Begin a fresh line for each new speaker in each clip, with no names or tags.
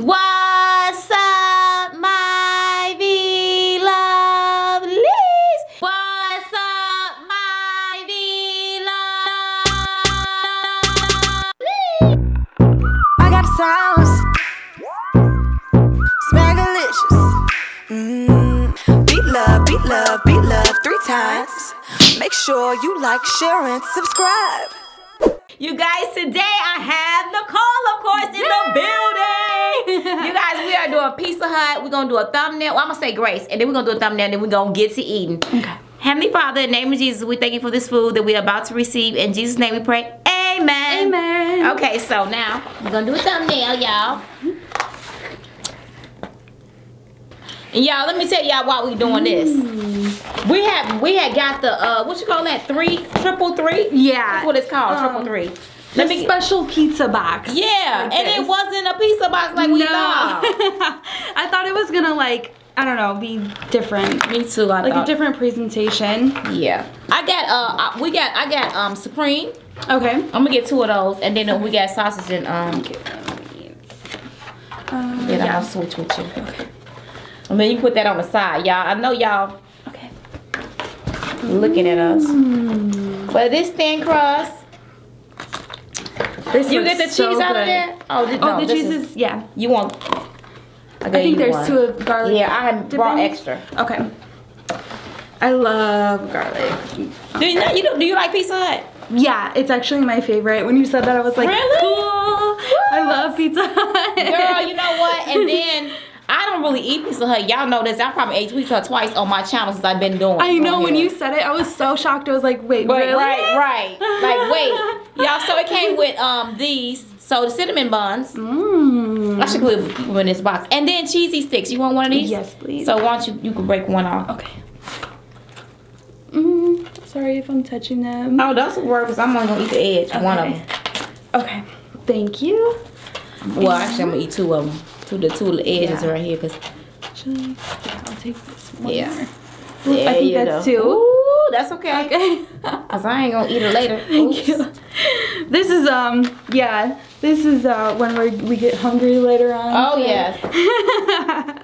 What's up, my V-Lovelies? What's up, my V-Lovelies?
I got sounds. Smackalicious. Mmm. Beat love, beat love, beat love three times. Make sure you like, share, and subscribe.
You guys, today I have Nicole, of course, in the building. You guys, we are doing Pizza Hut. We're gonna do a thumbnail. Well, I'm gonna say grace, and then we're gonna do a thumbnail, and then we're gonna get to eating.
Okay.
Heavenly Father, in the name of Jesus, we thank you for this food that we're about to receive. In Jesus' name we pray. Amen.
Amen.
Okay, so now we're gonna do a thumbnail, y'all. And y'all, let me tell y'all why we doing this. We have we had got the uh what you call that? Three triple three?
Yeah.
That's what it's called,
Um,
triple three.
The
Let me
special pizza box.
Yeah,
like
and it wasn't a pizza box like we
no.
thought.
I thought it was gonna like I don't know be different,
Me too, I
like
thought.
a different presentation.
yeah. I got uh I- we got I got um supreme.
Okay.
I'm gonna get two of those and then uh, we got sausage and um
Uh,
then
yeah.
I'll switch with you. Okay. And then you put that on the side, y'all. I know y'all
Okay.
looking at us. But this thin crust,
This
you get the cheese
so
out of
good.
there? Oh, thi-
Oh,
no,
the cheese is, yeah.
You want? I,
I think there's
one.
two of garlic.
Yeah, I had brought
dippings.
extra.
Okay. I love garlic.
Do you, know, you do, do you like Pizza Hut?
Yeah, it's actually my favorite. When you said that, I was like,
Really?
cool. I love Pizza Hut.
Girl, you know what? And then I don't really eat Pizza Hut. Y'all know this. I probably ate Pizza Hut twice on my channel since I've been doing.
I know when you said it, I was so shocked. I was like, wait,
Wait,
really?
right, right. Like, wait, y'all. So it came with um these. So the cinnamon buns.
Mmm.
I should put them in this box. And then cheesy sticks. You want one of these?
Yes, please.
So why don't you you can break one off?
Okay. Mm, sorry if I'm touching them.
Oh, that's work because I'm only gonna eat the edge. One of them.
Okay. Thank you.
Well, actually, I'm gonna eat two of them. Two the two of the edges
Yeah.
right here, cause
Actually, yeah, I'll take this one.
Yeah.
more.
there
I think that's
go.
two.
Ooh, that's okay.
Okay.
Cause I ain't gonna eat it later.
Thank you. This is um yeah. This is uh when we we get hungry later on.
Oh
so-
yes.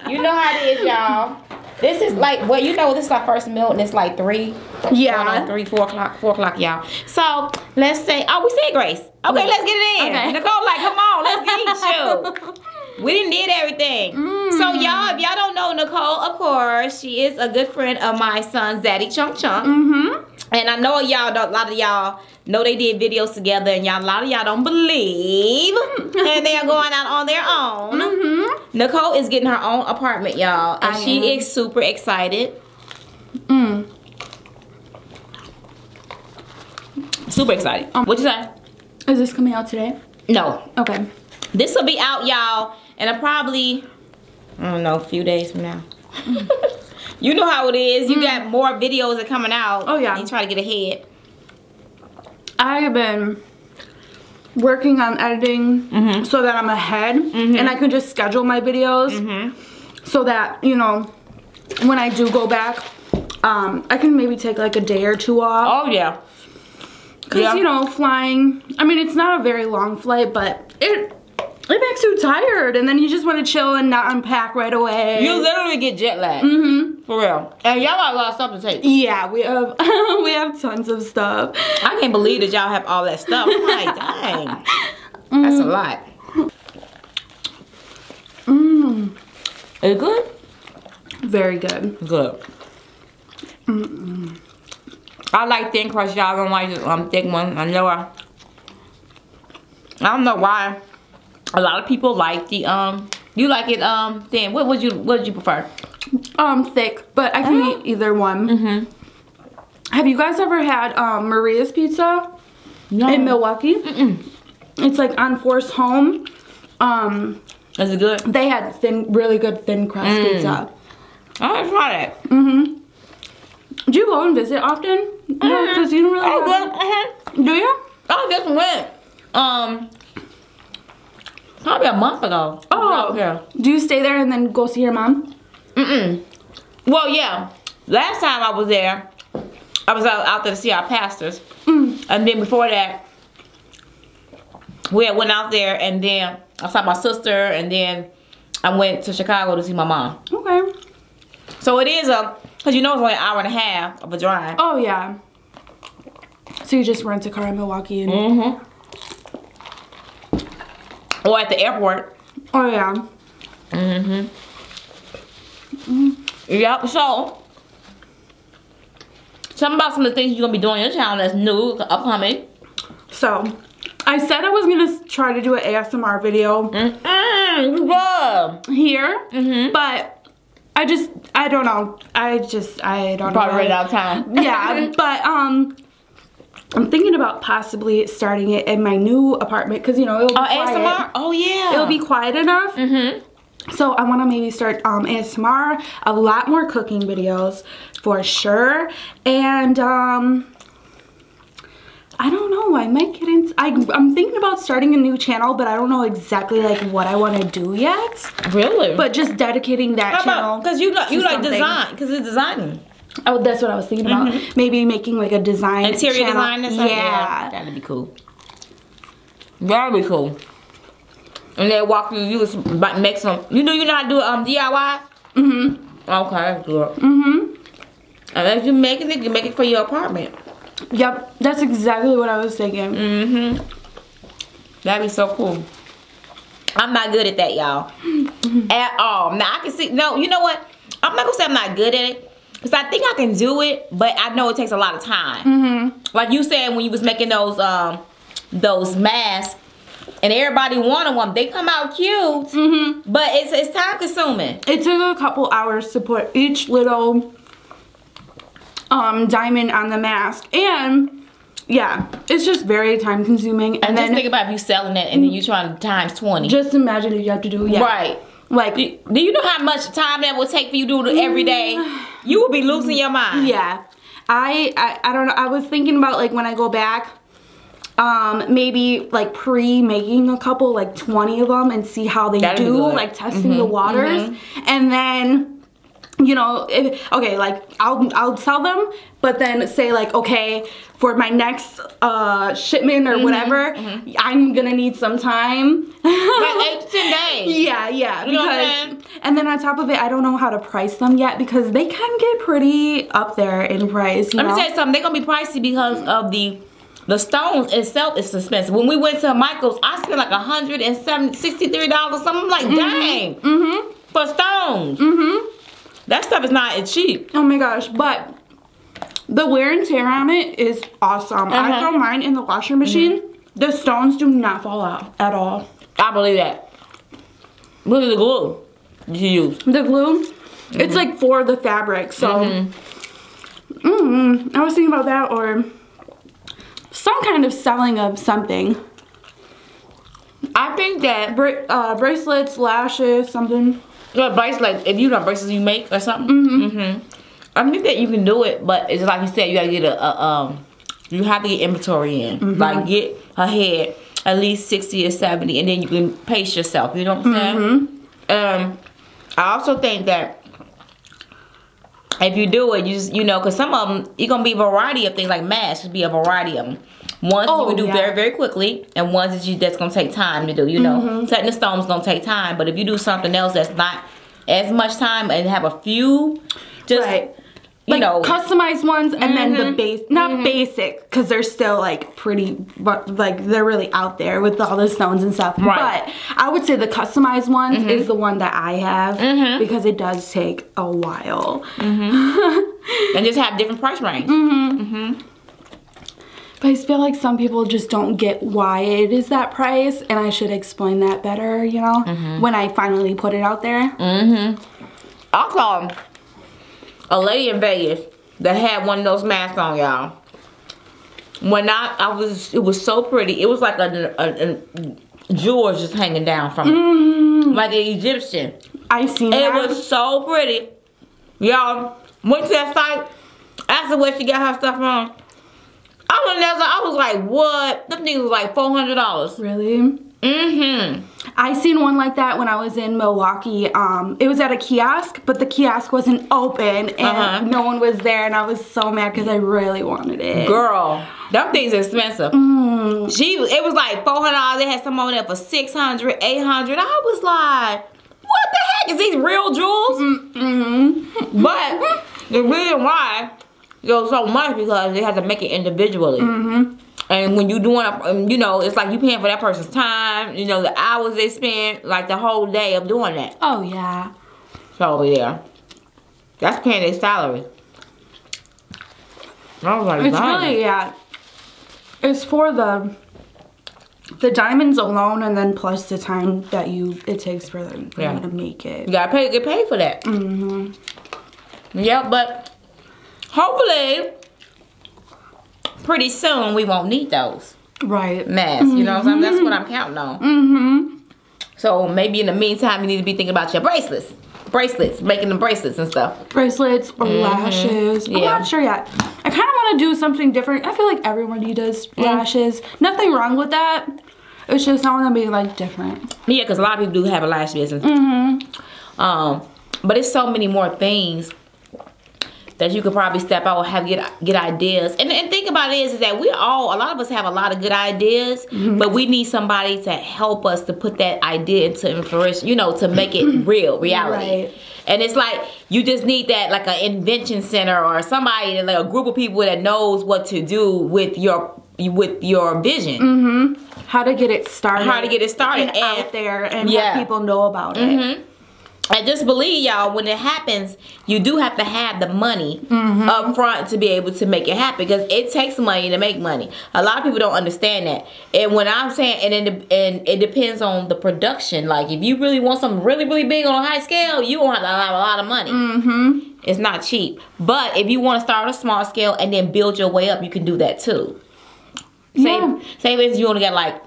You know how it is, y'all. This is like, well, you know, this is our first meal, and it's like three,
Yeah.
on three, four o'clock, four o'clock, y'all. So let's say, oh, we said grace. Okay, let's get it in.
Okay.
Nicole, like, come on, let's eat you. We didn't did everything. So y'all, if y'all don't know Nicole, of course, she is a good friend of my son, Zaddy Chunk Chunk.
Mhm.
And I know y'all, a lot of y'all know they did videos together, and y'all, a lot of y'all don't believe, and they're going out on their own.
Mhm.
Nicole is getting her own apartment, y'all, and
I
she
am.
is super excited.
Mm.
Super excited. what you say?
Is this coming out today?
No,
Okay.
this will be out, y'all, in a probably I don't know, a few days from now. you know how it is. You got more videos that coming out.
Mm. Oh, yeah.
You try to get ahead.
I have been working on editing
Mm-hmm.
so that I'm ahead and I can just schedule my videos
Mm-hmm.
so that, you know, when I do go back, um, I can maybe take like a day or two off.
Oh yeah.
Because,
yeah.
you know, flying, I mean, it's not a very long flight, but it makes you tired and then you just want to chill and not unpack right away.
You literally get jet lag.
mm-hmm.
For real. And y'all got a lot of stuff to take.
Yeah, we have we have tons of stuff.
I can't believe that y'all have all that stuff. I'm like, dang. That's a lot.
Mm,
Is it good?
very good.
Good. I like thin crust, y'all. Don't like the um, thick one. I know I. I don't know why. A lot of people like the um. You like it um thin. What would you What would you prefer?
Um, thick, but I can eat either one.
Mm-hmm.
Have you guys ever had um, Maria's Pizza
No.
in Milwaukee?
Mm-mm.
It's like on Forest Home. Um,
Is it good?
they had thin, really good thin crust
Mm.
pizza.
i tried it.
Mm-hmm. Do you go and visit often? No, because you don't really.
Oh,
have-
good. Uh-huh.
Do you?
I just went. Um. Probably a month ago.
Oh.
Yeah.
Do you stay there and then go see your mom?
Mm-mm. Well, yeah. Last time I was there, I was out, out there to see our pastors.
Mm.
And then before that, we went out there and then I saw my sister and then I went to Chicago to see my mom.
Okay.
So it is a, cause you know it's only an hour and a half of a drive.
Oh yeah. So you just rent a car in Milwaukee and
Mm-hmm. Or at the airport.
oh yeah. Mhm.
Yep. So, tell me about some of the things you're gonna be doing on your channel that's new, upcoming.
So I said I was gonna try to do an ASMR video
Mm-mm, good.
here,
Mm-hmm.
but I just I don't know. I just I don't
Probably
know.
ran out of time.
yeah, but um, I'm thinking about possibly starting it in my new apartment because you know it'll be
Oh,
quiet.
ASMR? Oh, yeah.
It'll be quiet enough.
Mm-hmm.
So I want to maybe start um, ASMR, a lot more cooking videos for sure, and um. I don't know. I might get into. I, I'm thinking about starting a new channel, but I don't know exactly like what I want to do yet.
Really?
But just dedicating that
How
channel.
cause you, like- you like design, cause it's designing.
Oh, that's what I was thinking about. Maybe making like a design
Interior
channel.
design or something?
Yeah.
That'd be cool. That'd be cool. And then walk through, you was make some, you know you know how to do um DIY?
Mhm.
Okay, that's good.
Mhm.
And if you making it, you make it for your apartment.
Yep. That's exactly what I was thinking.
Mm-hmm. That'd be so cool. I'm not good at that, y'all. At all. Now I can see no, you know what? I'm not gonna say I'm not good at it. Cause I think I can do it, but I know it takes a lot of time.
Mhm.
Like you said when you was making those um those masks and everybody wanted one, they come out cute.
Mhm.
But it's it's time consuming.
It took a couple hours to put each little um diamond on the mask, and yeah, it's just very time consuming. And,
And just
then
think about if you selling it and then you trying to times 20.
just imagine if you have to do yeah,
Right.
like
Do, do you know how much time that will take for you to do it every day? You will be losing your mind.
Yeah. I, I I don't know. I was thinking about like when I go back, um, maybe like pre-making a couple, like 20 of them and see how they
That'd
do, like testing the waters. And then you know, if, okay, like I'll I'll sell them, but then say like, okay, for my next uh shipment or whatever, I'm gonna need some time.
Like eight to days.
Yeah, yeah.
You know what I'm
because and then on top of it, I don't know how to price them yet because they can get pretty up there in price. You
Let
know?
me tell you something. They're gonna be pricey because of the the stones itself is expensive. When we went to Michael's, I spent like a hundred and seven sixty-three dollars. Something I'm like, dang,
Mm-hmm.
for stones.
Mm-hmm.
That stuff is not cheap.
Oh my gosh, but the wear and tear on it is awesome. I
Uh-huh.
throw mine in the washing machine. The stones do not fall out at all.
I believe that. Look at the glue you use.
The glue,
Mm-hmm.
it's like for the fabric. So, mm I was thinking about that or some kind of selling of something.
I think that
Bra- uh, bracelets, lashes, something.
Your like if you know bracelets you make or something, mm-hmm. I think that you can do it, but it's like you said, you gotta get a, a um, you have to get inventory in, like get ahead at least sixty or seventy, and then you can pace yourself. You know what I'm saying? Um, I also think that if you do it, you just you know, cause some of them you're gonna be a variety of things like masks. Should be a variety of them. Ones
Oh,
you can do
yeah.
very very quickly, and ones that you that's gonna take time to do. You know, setting the stone's gonna take time, but if you do something else that's not as much time and have a few, just
Right.
you
like
know,
customized ones and then the
Mhm.
base not basic because they're still like pretty but like they're really out there with all the stones and stuff
Right. Mm-hmm.
but i would say the customized ones is the one that i have
Mhm.
because it does take a while
and just have different price range.
Mm-hmm. but i feel like some people just don't get why it is that price and i should explain that better you know
Mm-hmm.
when i finally put it out there
Mm-hmm. I saw a lady in Vegas that had one of those masks on, y'all. When I, I was, it was so pretty. It was like a, a, a jewels just hanging down from it,
Mm,
like an Egyptian.
i seen
It
that
was so pretty. Y'all went to that site, asked her where she got her stuff from. I was there, I was like, what? Them things was like four hundred dollars.
really
Mm-hmm.
I seen one like that when I was in Milwaukee. Um, it was at a kiosk, but the kiosk wasn't open and
Uh-huh.
no one was there, and I was so mad because I really wanted it.
Girl, them things expensive.
Mm.
She it was like four hundred dollars. They had some over there for 600 800 I was like, what the heck is these real jewels? Mm -hmm. but the reason why goes so much because they have to make it individually.
Mm-hmm.
And when you doing, um, you know, it's like you paying for that person's time. You know, the hours they spend, like the whole day of doing that.
Oh yeah.
So yeah, that's paying their salary. I was like,
It's really yeah. It's for the the diamonds alone, and then plus the time that you it takes for them for
Yeah.
you to make it.
You gotta pay, get paid for that.
Mm-hmm.
Yeah, but hopefully, pretty soon we won't need those
Right.
masks. You know what I'm saying? That's what I'm counting on.
Mm-hmm.
So maybe in the meantime, you need to be thinking about your bracelets, bracelets, making the bracelets and stuff.
Bracelets or lashes. Yeah. I'm
Mm-hmm. Yeah.
not sure yet. I kind of want to do something different. I feel like everybody does lashes. Nothing wrong with that. It's just I want to be like different.
Yeah, because a lot of people do have a lash business.
Mm-hmm.
Um, but it's so many more things that you could probably step out and have get get ideas. And and think about it is, is that we all a lot of us have a lot of good ideas,
Mm-hmm.
but we need somebody to help us to put that idea into fruition. You know, to make it real reality.
Right.
And it's like you just need that like an invention center or somebody like a group of people that knows what to do with your with your vision.
How to get it started.
How to get it started,
and,
and-
out there and
Yeah.
have people know about it.
Mm-hmm. Just believe y'all, when it happens, you do have to have the money
Mm-hmm.
up front to be able to make it happen because it takes money to make money. A lot of people don't understand that. And when I'm saying, and it, and it depends on the production. Like if you really want something really, really big on a high scale, you have to have a lot of money.
Mm-hmm.
It's not cheap. But if you want to start a small scale and then build your way up, you can do that too.
Yeah.
say if you only got like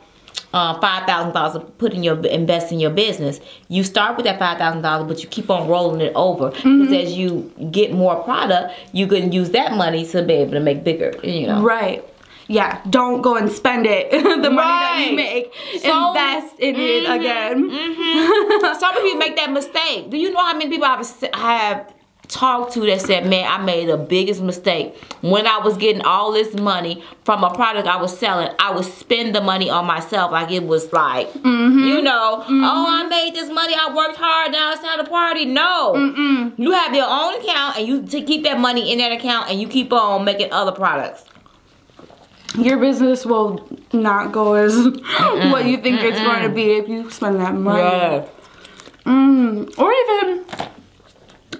uh, five thousand dollars put in your invest in your business. You start with that five thousand dollars, but you keep on rolling it over because as you get more product, you can use that money to be able to make bigger. You know,
Right. Yeah. Don't go and spend it. the money that you make.
So-
invest in it
Mhm,
again.
mhm. Some you make that mistake. Do you know how many people I've have talked to that said, "Man, I made the biggest mistake when I was getting all this money from a product I was selling. I would spend the money on myself like it was like, you know, oh, I made this money. I worked hard. Now it's time to party." No, you have your own account and you to keep that money in that account and you keep on making other products.
Your business will not go as what you think it's going to be if you spend that money.
Yeah.
Mm. Or even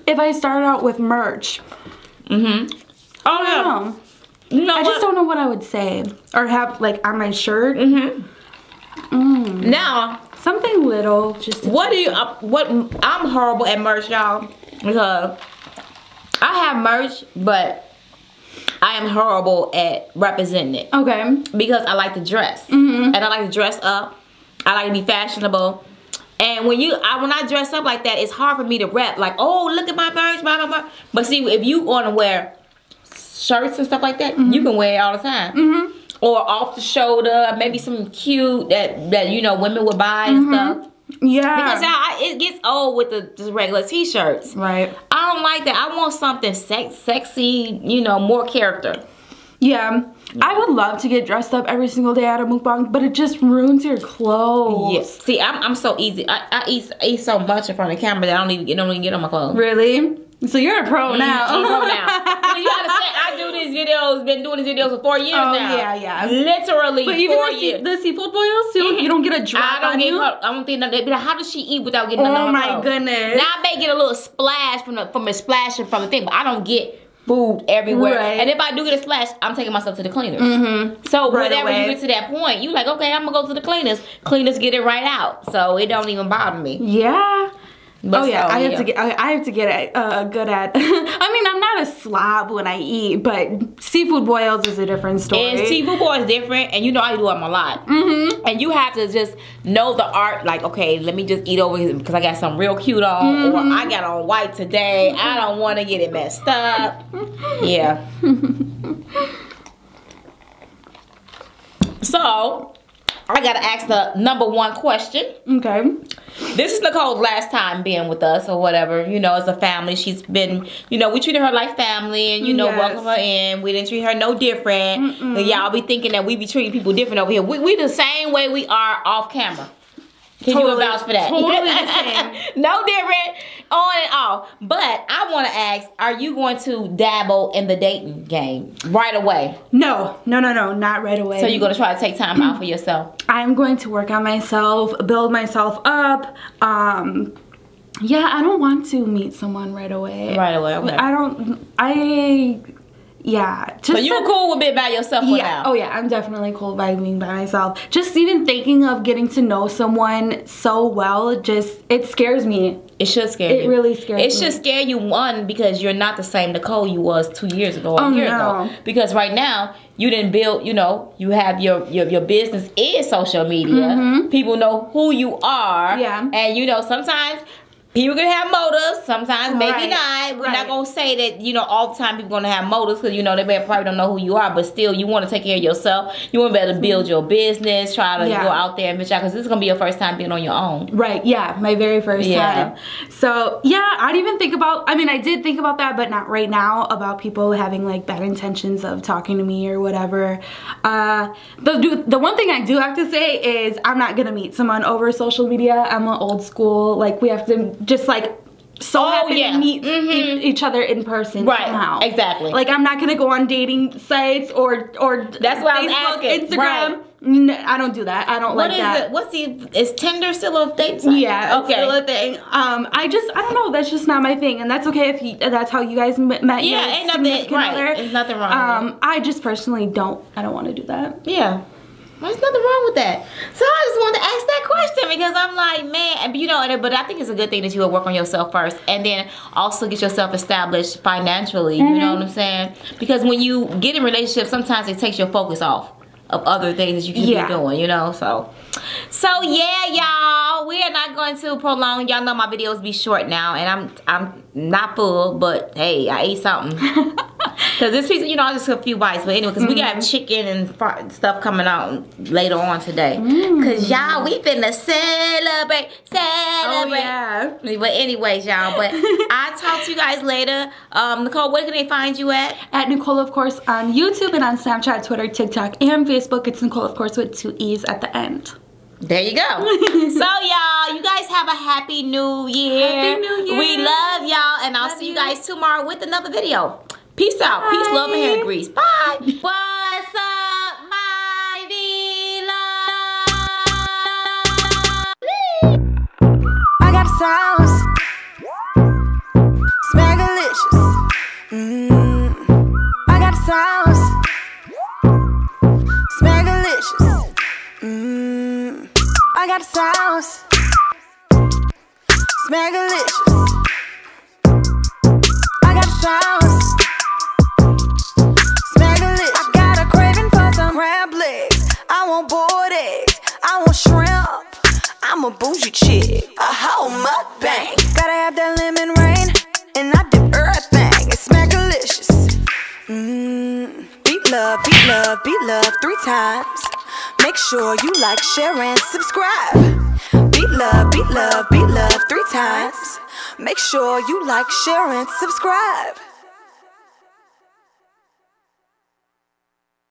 if I start out with merch.
Oh
I
yeah.
know.
You know
I
what?
just don't know what I would say. Or have like on my shirt.
mm-hmm now
Something little. Just to
What do you? Uh, what? I'm horrible at merch, y'all, because I have merch, but I am horrible at representing it
Okay.
because I like to dress and I like to dress up. I like to be fashionable. And when you, I, when I dress up like that, it's hard for me to rep. Like, oh, look at my merch, blah blah blah. But see, if you want to wear shirts and stuff like that, you mm-hmm. can wear it all the time. Mm-hmm. Or off the shoulder, maybe some cute that that you know women would buy and mm-hmm. stuff.
Yeah.
Because I, it gets old with the just regular t-shirts.
right.
I don't like that. I want something sex, sexy, you know, more character.
Yeah. I would love to get dressed up every single day at a mukbang, but it just ruins your clothes.
Yes. See, I'm, I'm so easy. I, I eat eat so much in front of the camera that I don't even get don't even get on my clothes.
Really? So you're a pro mm-hmm. now.
I'm pro now. Well, you understand? I do these videos. Been doing these videos for four years
Oh,
now.
yeah, yeah.
Literally
But even
four
the,
years.
the seafood boils, you, you don't get a drop
I don't
on
get.
you.
Her, I don't think that. But how does she eat without getting?
Oh
none on
my goodness.
Now I may get a little splash from the from a splashing from the thing, but I don't get food everywhere.
Right.
And if I do get a splash, I'm taking myself to the cleaners. Mm-hmm. So
Right
whenever
away.
you get to that point, you like, okay, I'm gonna go to the cleaners. Cleaners get it right out, so it don't even bother me.
Yeah.
But
oh yeah,
so,
I have
yeah.
to get. I, I have to get uh, good at. I mean, I'm not a slob when I eat, but seafood boils is a different story.
And seafood boy is different, and you know I do them a lot. Mm-hmm. And you have to just know the art. Like, okay, let me just eat over here because I got some real cute on, or I got on white today. I don't want to get it messed up. Yeah. so, I gotta ask the number one question.
Okay.
This is Nicole's last time being with us or whatever. You know, as a family, she's been, you know, we treated her like family and, you know,
Yes.
welcome her in. We didn't treat her no different. Y'all be thinking that we be treating people different over here. We, we the same way we are off camera. Can you
Totally-
vouch for that?
totally the same.
no different on and off. But I want to ask: Are you going to dabble in the dating game right away?
No, no, no, no, not right away.
So you're going to try to take time out for yourself?
I'm going to work on myself, build myself up. Um, yeah, I don't want to meet someone right away.
Right away. Okay.
I don't. I. Yeah. Just
So you're cool with being by yourself
Yeah.
now?
Oh yeah, I'm definitely cool by being by myself. Just even thinking of getting to know someone so well, just it scares me.
It should scare
It
you.
It really scares
It
me.
should scare you one because you're not the same Nicole you was two years ago, or
Oh,
a year
no.
ago. Because right now you didn't build. You know, you have your your, your business is social media. Mm-hmm. People know who you are.
Yeah.
And you know sometimes. People can have motives, sometimes maybe
Right.
not. We're
Right.
not gonna say that you know all the time people gonna have motives because you know they may probably don't know who you are, but still you want to take care of yourself. You want to be able to build your business, try to
Yeah.
go out there and venture out because this is gonna be your first time being on your own.
Right, yeah, my very first
Yeah.
time. So, yeah, I'd even think about, I mean, I did think about that, but not right now, about people having like bad intentions of talking to me or whatever. Uh, the, the one thing I do have to say is I'm not gonna meet someone over social media. I'm an old school, like, we have to just like, so
Oh,
happen
yeah.
to meet
Mhm.
e- each other in person
Right,
somehow.
exactly.
Like I'm not gonna go on dating sites or or
That's what I was
Facebook,
asking,
Instagram.
right.
N- I don't do that. I don't
What
like
is
that.
it? What's the? Is Tinder still a date site?
Yeah,
Okay.
still a thing. Um, I just, I don't know. That's just not my thing, and that's okay if he, that's how you guys met.
Yeah,
your
ain't nothing- right,
other.
there's nothing wrong with
Um, I just personally don't. I don't want to do that.
yeah. There's nothing wrong with that. So I just wanted to ask that question because I'm like, man, and you know, but I think it's a good thing that you will work on yourself first, and then also get yourself established financially. You
Mm-hmm.
know what I'm saying? Because when you get in relationships, sometimes it takes your focus off of other things that you can
Yeah.
be doing. You know, so. So yeah, y'all, we are not going to prolong. Y'all know my videos be short now, and I'm I'm not full, but hey, I ate something. Cause this piece, you know, I just took a few bites, but anyway, cause we got chicken and stuff coming out later on today. Cause y'all, we finna celebrate, celebrate.
Oh, yeah.
But anyways, y'all, but I'll talk to you guys later. Um, Nicole, where can they find you at?
At Nicole, of course, on YouTube and on Snapchat, Twitter, TikTok, and Facebook. It's Nicole, of course, with two E's at the end.
There you go. so y'all, have a happy new year.
Happy New Year.
We love y'all, and I'll
Love
see you
you.
guys tomorrow with another video. Peace out. Peace, love, and hair
Bye.
grease. Bye. What's up, my beloved?
I got sounds. Smackalicious. Mm. I got sounds. Smackalicious. Mm. I got sounds. Smackalicious. I got sounds. Smackalicious. I got a craving for some crab legs. I want boiled eggs. I want shrimp. I'm a bougie chick, a whole mukbang. Gotta have that lemon rain, and I dip everything. It's smackalicious. Mmm, beat love, beat love, beat love three times. Make sure you like, share, and subscribe. Beat love, beat love, beat love three times. Make sure you like, share, and subscribe.